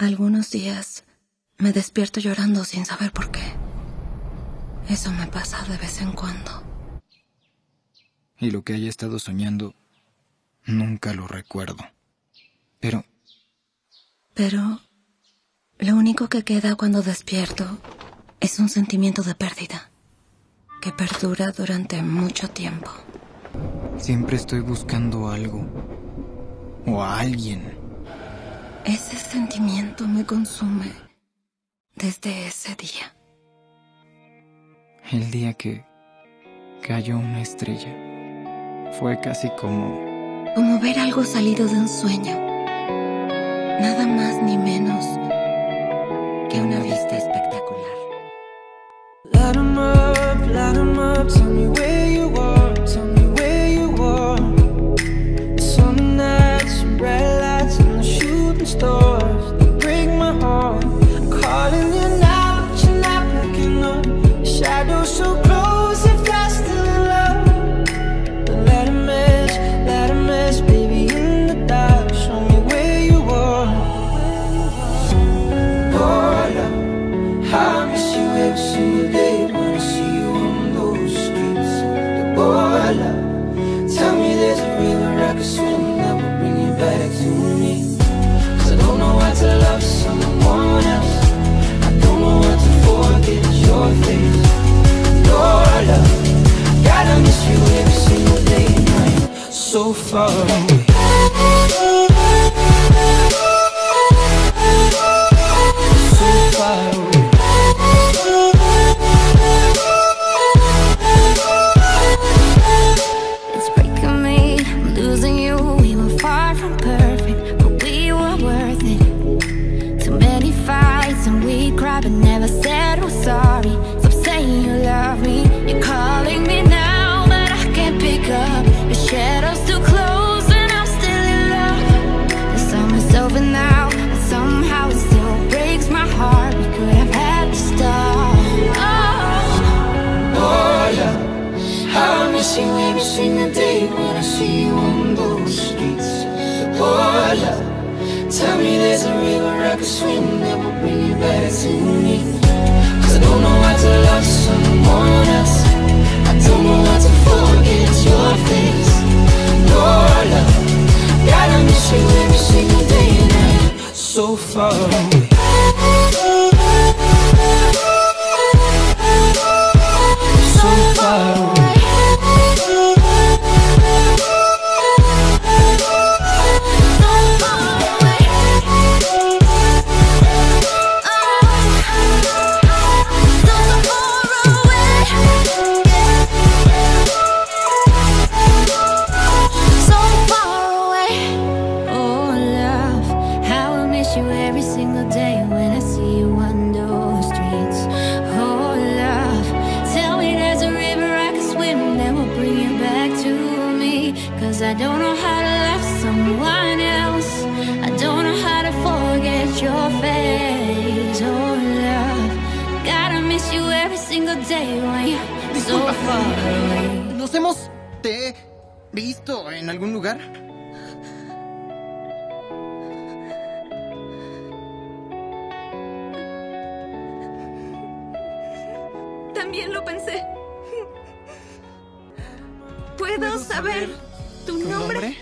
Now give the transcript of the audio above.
Algunos días me despierto llorando sin saber por qué. Eso me pasa de vez en cuando. Y lo que haya estado soñando, nunca lo recuerdo. Pero... Pero... Lo único que queda cuando despierto es un sentimiento de pérdida, que perdura durante mucho tiempo. Siempre estoy buscando algo. O a alguien. Ese sentimiento me consume desde ese día. El día que cayó una estrella. Fue casi como... Como ver algo salido de un sueño. Nada más ni menos Love, tell me there's a river I can swim that will bring you back to me. 'Cause I don't know how to love someone else. I don't know how to forget your face. Oh, love, gotta miss you every single day and night. So far cried, but never said we're sorry. Stop saying you love me. You're calling me now, but I can't pick up. Your shadow's too close, and I'm still in love. The summer's over now, but somehow it still breaks my heart. We could have had the start. Oh. Oh, love, how I miss you every single day when I see you on those streets. Oh, love, tell me there's a river I can swim that will bring Cause I don't know how to love someone else. I don't know how to forget your face. Oh, love, gotta miss you every single day when you're so far away. ¿Nos hemos... te visto en algún lugar? También lo pensé. ¿Puedo saber ¿Tu, nombre?